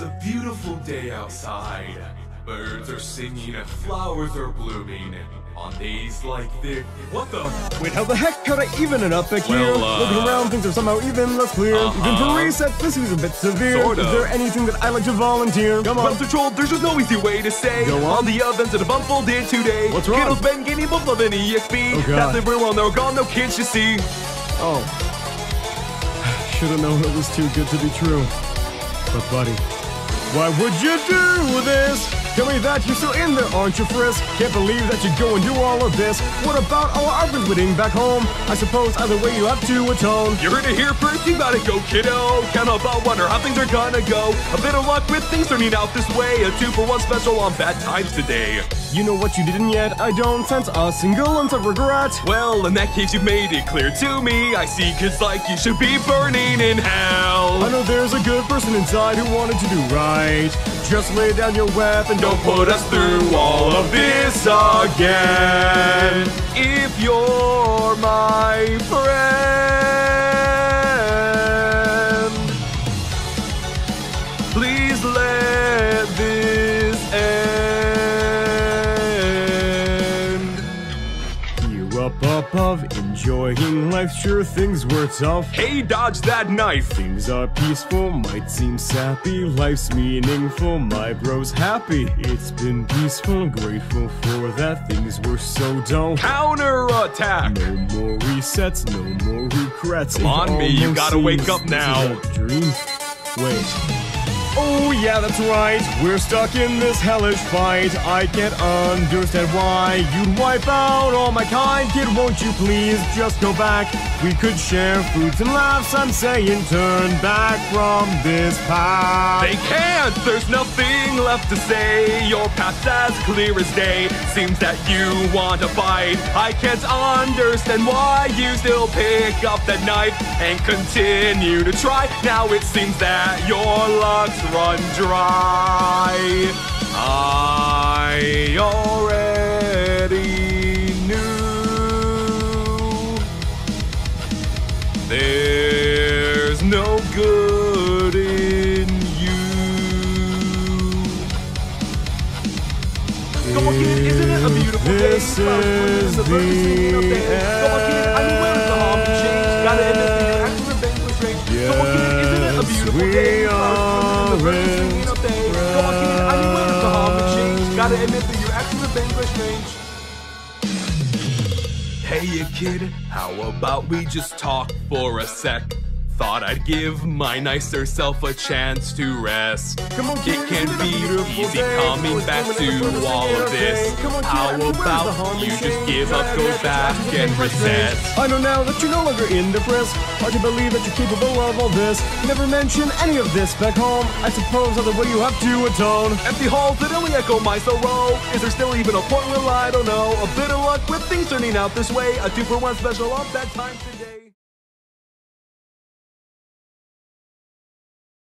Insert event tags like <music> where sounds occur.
It's a beautiful day outside. Birds are singing and flowers are blooming. On days like this. What the? Wait, how the heck could I even it up back here? Well, uh, Looking around, things are somehow even less clear. Even for Uh-huh. this seems a bit severe. Sort Is there anything that I like to volunteer? Come Well, on. to troll, there's just no easy way to say Go on. all the events that have unfolded today. What's wrong? Kiddo's been getting both of an EXP. Oh, God. That's the real one, they're gone, no kids, you see. Oh. <sighs> Should've known it was too good to be true. But buddy, why would you do this? Tell me that you're still in there, aren't you, Frisk? Can't believe that you go and do all of this. What about all our been winning back home? I suppose either way you have to atone. You heard it here first, you gotta go, kiddo. Can't help but wonder how things are gonna go. A bit of luck with things turning out this way. A two for one special on bad times today. You know what you didn't yet? I don't sense a single ounce of regret. Well, in that case, you've made it clear to me. I see kids like you should be burning in hell. I know there's a good person inside who wanted to do right. Just lay down your weapon, Don't put us through all of this again. If you're my friend, up, enjoying life. Sure, things were tough. Hey, dodge that knife. Things are peaceful, might seem sappy. Life's meaningful, my bro's happy. It's been peaceful, grateful for that. Things were so dull. Counter attack. No more resets, no more regrets. Come on, me, you gotta wake up now. dream. Wait. Oh yeah, that's right. We're stuck in this hellish fight. I can't understand why you'd wipe out all my kind. Kid, won't you please just go back? We could share foods and laughs. I'm saying turn back from this path. They can't, there's nothing left to say. Your path's as clear as day. Seems that you want to fight. I can't understand why you still pick up that knife and continue to try. Now it seems that your luck's run dry. I already knew. There's no good in you. Come on, kid, isn't it a beautiful day? This clear, is the birds are singing up the there. Kid, I change? Gotta admit that your actions are vanquish range. Hey, you kid, how about we just talk for a sec? Thought I'd give my nicer self a chance to rest. Come on, It can be easy coming back women, and the to all of this. on, How I mean, where's about you just give up, go back and reset? I know now that you're no longer in the frisk. Hard to believe that you're capable of all this. Never mention any of this back home. I suppose other way you have to atone. Empty halls that only echo my sorrow. Is there still even a point? Well, I don't know. A bit of luck with things turning out this way. A two for one special on bedtime today.